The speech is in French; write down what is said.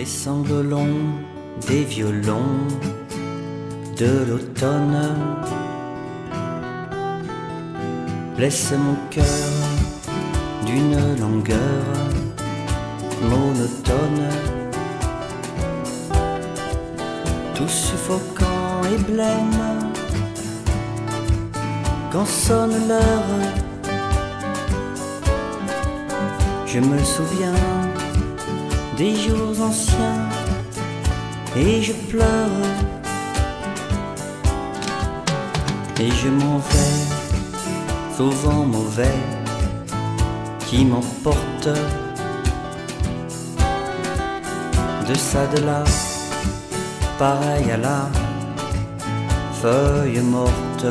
les sanglots des violons de l'automne blesse mon cœur d'une longueur monotone, tout suffocant et blême quand sonne l'heure. Je me souviens des jours anciens et je pleure et je m'en vais au vent mauvais qui m'emporte de ça de là, pareil à la feuille morte.